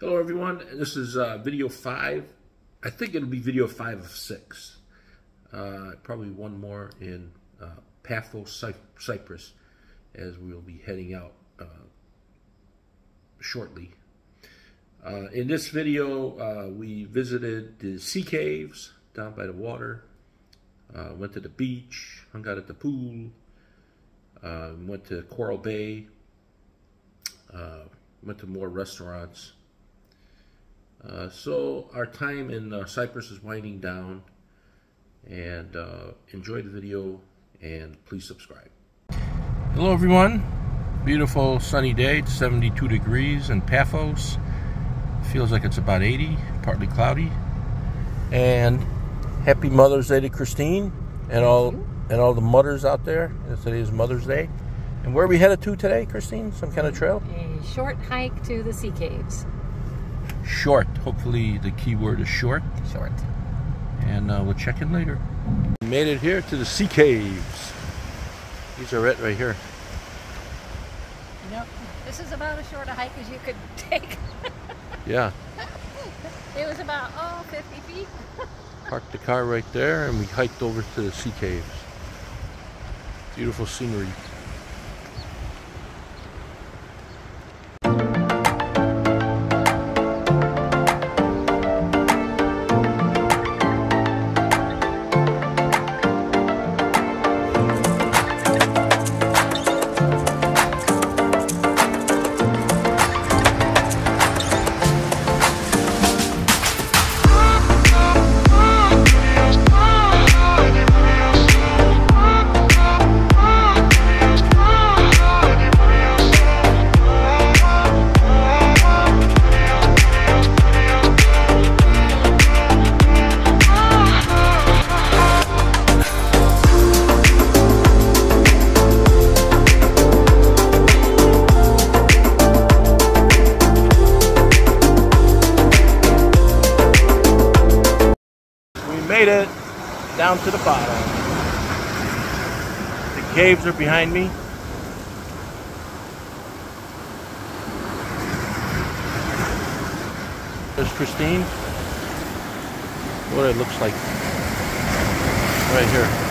Hello everyone, this is uh, video 5. I think it'll be video 5 of 6. Uh, probably one more in uh, Paphos, Cyprus, as we'll be heading out uh, shortly. Uh, in this video, uh, we visited the sea caves down by the water, went to the beach, hung out at the pool, went to Coral Bay, went to more restaurants, uh, so our time in uh, Cyprus is winding down and uh, enjoy the video and please subscribe. Hello everyone. Beautiful sunny day. It's 72 degrees in Paphos. Feels like it's about 80, partly cloudy. And happy Mother's Day to Christine and all and all the mothers out there. Today is Mother's Day. And where are we headed to today, Christine? Some kind of trail? A short hike to the sea caves short. Hopefully the keyword is short. Short. And uh, we'll check in later. We made it here to the sea caves. These are it right here. Yep. This is about as short a hike as you could take. yeah. It was about, oh, 50 feet. Parked the car right there and we hiked over to the sea caves. Beautiful scenery. Made it down to the bottom. The caves are behind me. There's Christine. What it looks like right here.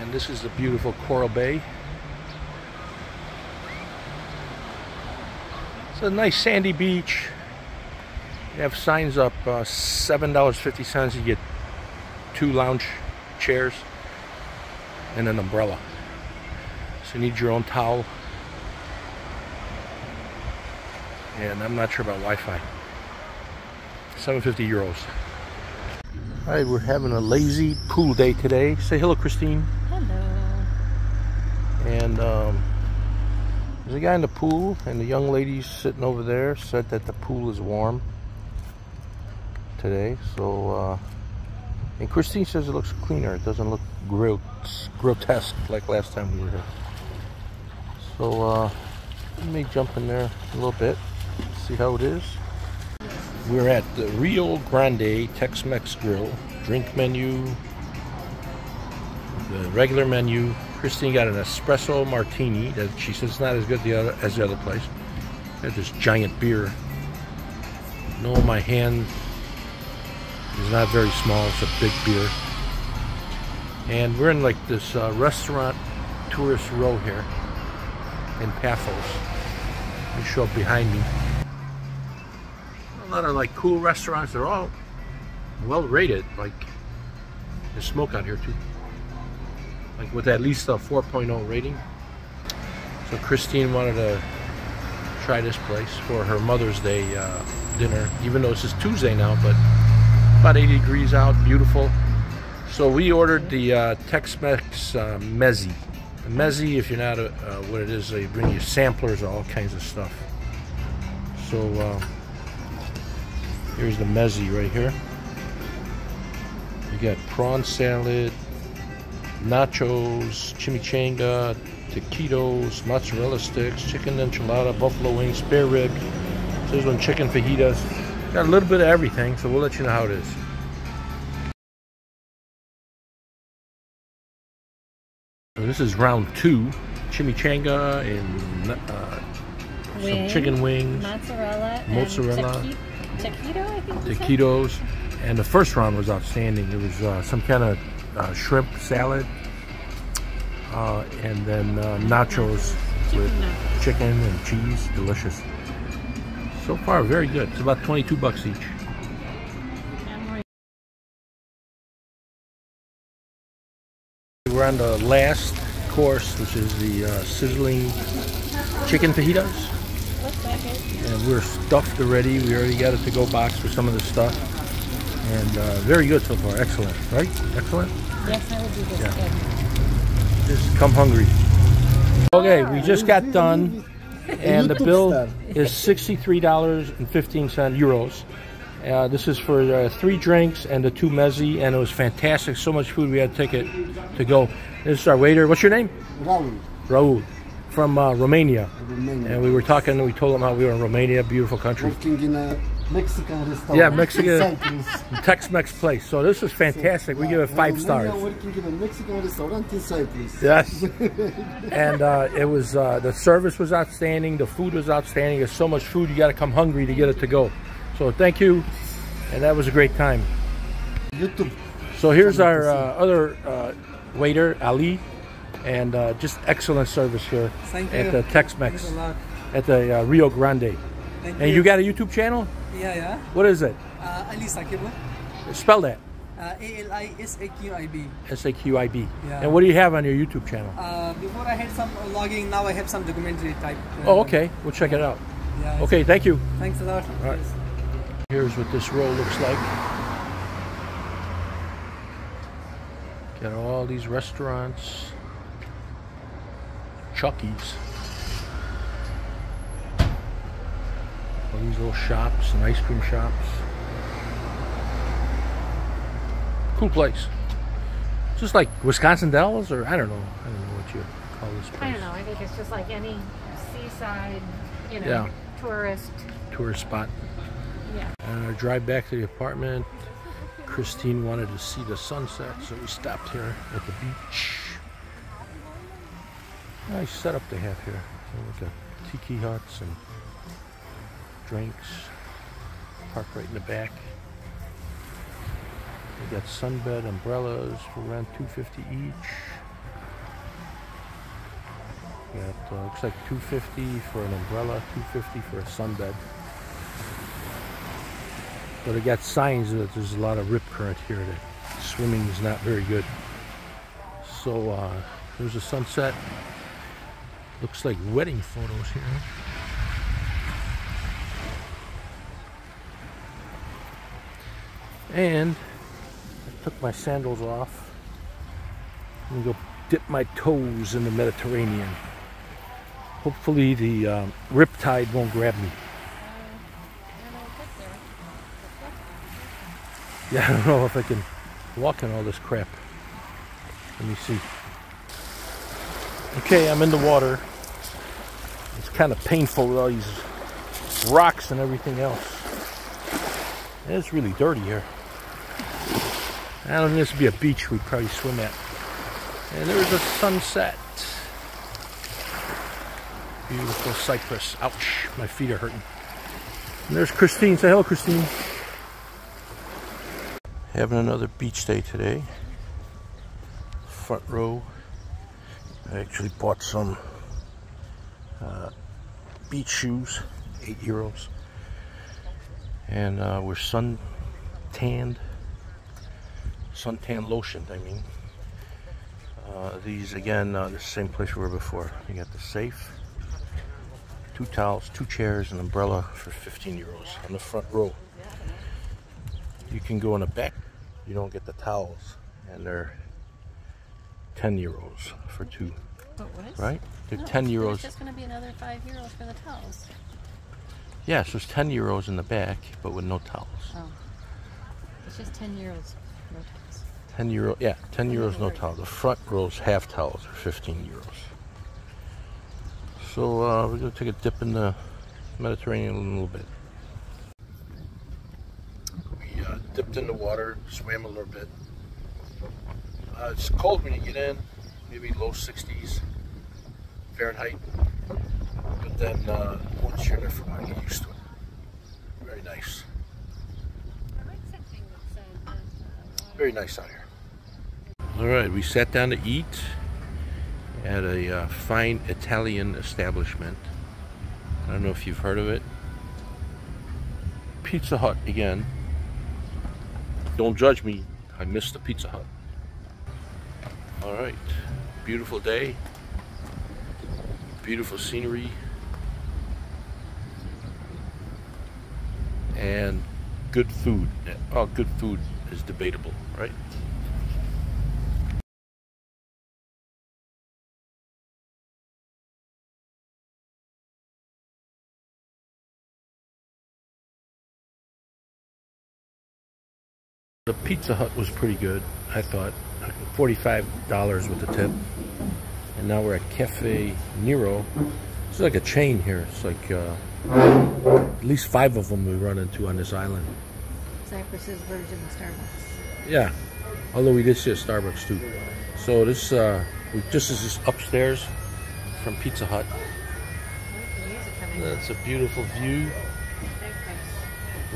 And this is the beautiful Coral Bay. It's a nice sandy beach. You have signs up uh, $7.50 you get two lounge chairs and an umbrella. So you need your own towel. And I'm not sure about Wi-Fi. 750 euros. All right, we're having a lazy pool day today. Say hello, Christine. And um, there's a guy in the pool, and the young lady sitting over there said that the pool is warm today. So, uh, and Christine says it looks cleaner. It doesn't look grotesque like last time we were here. So, uh, let me jump in there a little bit, see how it is. We're at the Rio Grande Tex-Mex Grill. Drink menu, the regular menu, Christine got an espresso martini that she says not as good the other, as the other place. Got this giant beer. No, my hand is not very small. It's a big beer. And we're in like this uh, restaurant tourist row here in Paphos. You show up behind me. A lot of like cool restaurants. They're all well rated. Like there's smoke out here too like with at least a 4.0 rating. So Christine wanted to try this place for her Mother's Day uh, dinner, even though it's just Tuesday now, but about 80 degrees out, beautiful. So we ordered the uh, Tex-Mex uh, mezzi. Mezzi, if you're not a, uh, what it is, they bring you samplers all kinds of stuff. So uh, here's the mezzi right here. You got prawn salad, nachos, chimichanga, taquitos, mozzarella sticks, chicken enchilada, buffalo wings, spare ribs. So this one chicken fajitas. Got a little bit of everything, so we'll let you know how it is. So this is round two, chimichanga and uh, some chicken wings, mozzarella, Mozzarella. and taquito, I think. taquitos, and the first round was outstanding. It was uh, some kind of uh, shrimp salad, uh, and then uh, nachos with chicken and cheese. Delicious. So far, very good. It's about 22 bucks each. We're- We're on the last course, which is the uh, sizzling chicken fajitas. Looks like it. And we're stuffed already. We already got a to-go box for some of the stuff. And uh, very good so far. Excellent, right? Excellent. Yes, I would do this Yeah. good. Just come hungry. Okay, we just got done, and the bill is sixty-three dollars and fifteen cent euros. Uh, this is for uh, three drinks and the two mezzi, and it was fantastic. So much food, we had to take it to go. This is our waiter. What's your name? Raul, Raul, from uh, Romania. Romania. And we were talking. We told him how we were in Romania, beautiful country, Working in a Mexican restaurant. Yeah, Mexican- Tex-Mex place. So this was fantastic. We give it five Romania stars. Working in a Mexican restaurant in Cyprus. Yes. and uh, it was uh, the service was outstanding. The food was outstanding. There's so much food you got to come hungry to get it to go. So thank you, and that was a great time. YouTube. So here's our uh, other uh, waiter Ali, and uh, just excellent service here Thank at you. the Tex-Mex a lot. at the uh, Rio Grande. Thank And you got a YouTube channel? Yeah, yeah. What is it? Uh, Ali Saqib. Spell that. Uh, A-L-I-S-A-Q-I-B. S A Q I B. Yeah. And what do you have on your YouTube channel? Uh, before I had some vlogging, now I have some documentary type. uh, Oh, okay. We'll check it out. Yeah, Okay, thank you. Thanks a lot. right. Yes. Here's what this roll looks like. Got all these restaurants. Chucky's. All these little shops and ice cream shops. Cool place. Just like Wisconsin Dells, or I don't know. I don't know what you call this place. I don't know. I think it's just like any seaside, you know, Yeah. tourist. Tourist spot. Yeah. Our drive back to the apartment, Christine wanted to see the sunset, so we stopped here at the beach. Nice setup they have here. At tiki huts and drinks. Park right in the back. We got sunbed umbrellas for around 250 each. Got uh, looks like 250 for an umbrella, 250 for a sunbed. But it got signs that there's a lot of rip current here. That swimming is not very good. So uh, there's a sunset. Looks like wedding photos here. And I took my sandals off and go dip my toes in the Mediterranean. Hopefully the um, rip tide won't grab me. Yeah, I don't know if I can walk in all this crap. Let me see. Okay, I'm in the water. It's kind of painful with all these rocks and everything else. It's really dirty here. I don't think this would be a beach we'd probably swim at. And there's a sunset. Beautiful Cyprus. Ouch, my feet are hurting. And there's Christine. Say hello, Christine. Having another beach day today. Front row. I actually bought some uh, beach shoes, eight euros, and uh, we're sun tanned, suntan lotion. I mean, uh, these again, uh, the same place we were before. You got the safe, two towels, two chairs, an umbrella for 15 euros on the front row. You can go in the back. You don't get the towels, and they're 10 euros for two, right? They're No, 10 It's euros. just going to be another five euros for the towels. Yeah, so it's 10 euros in the back, but with no towels. Oh. It's just 10 euros. No towels. 10 euro, yeah, 10 euros no towel. The front rows half towels are 15 euros. So uh, we're gonna take a dip in the Mediterranean in a little bit. We uh, dipped in the water, swam a little bit. Uh, it's cold when you get in, maybe low 60s Fahrenheit. But then uh, once you're there for a while, you get used to it. Very nice. I like something that's uh, not, uh, Very nice out here. All right, we sat down to eat at a uh, fine Italian establishment. I don't know if you've heard of it. Pizza Hut again. Don't judge me. I missed the Pizza Hut. All right, beautiful day. Beautiful scenery. And good food. Oh, good food is debatable, right? The Pizza Hut was pretty good, I thought. $45 with the tip. And now we're at Caffè Nero. It's like a chain here. It's like uh, at least five of them we run into on this island. Cyprus's version of Starbucks. Yeah, although we did see a Starbucks too. So this, uh, we, this is just upstairs from Pizza Hut. I like the music coming. That's a beautiful view.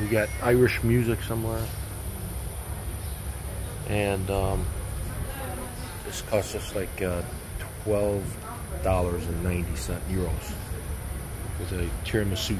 We got Irish music somewhere. And um, this cost us like uh, $12.90 euros with a tiramisu.